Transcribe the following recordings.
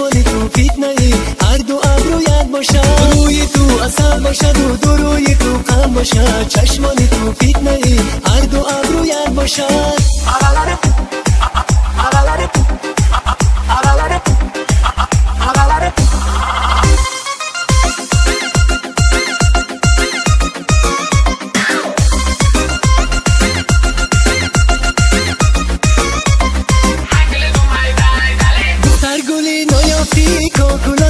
осмони ту фитнаи ҳарду абрӯят бошад. Рӯи ту асал бошаду дурӯи ту қам бошад. Чашмони ту фитнаи ҳарду абрӯят бошад. 異国の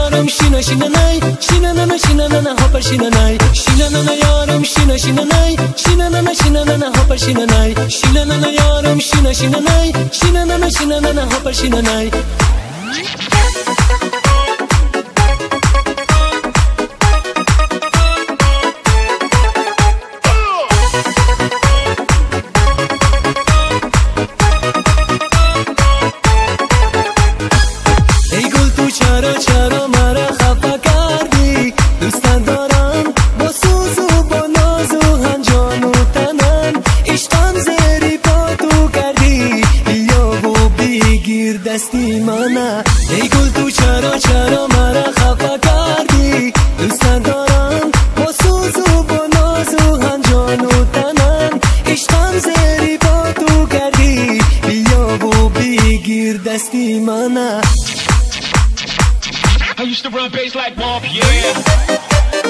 な死なない死ななな死なななほぱ死なない。死ななな yarım 死な死なない。死ななな死なななほぱ死なない。死ななな yarım 死な死なない。死ななな死なななほぱ死なない。ای گل تو چرا چرا مرا خفه کردی؟ دوست دارم با سوز و با ناز و هنجان و تنم. اشتم زیری پا تو کردی. بیا و بگیر دستی منه I used to run bass like Womp, yeah.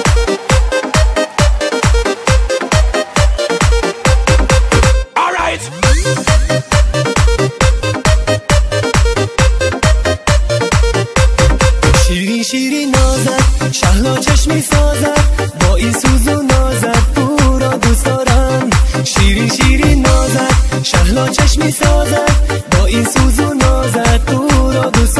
شهلا چشمی سازد با این سوز و نازد پورا دوست دارم. شیرین شیرین نازد شهلا چشمی سازد با این سوز و نازد پورا دوست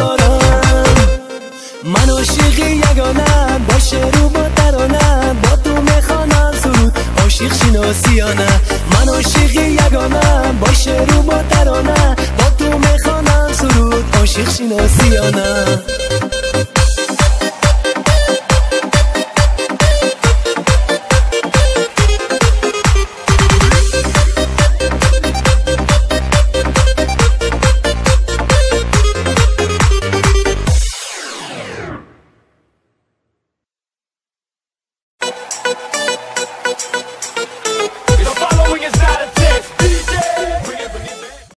من عاشقی یگانه با شعر و با ترانه با تو می‌خوانم سرود عاشق شناسیانه. من عاشقی یگانه با شعر و با ترانه با تو می‌خوانم سرود عاشق شناسیانه.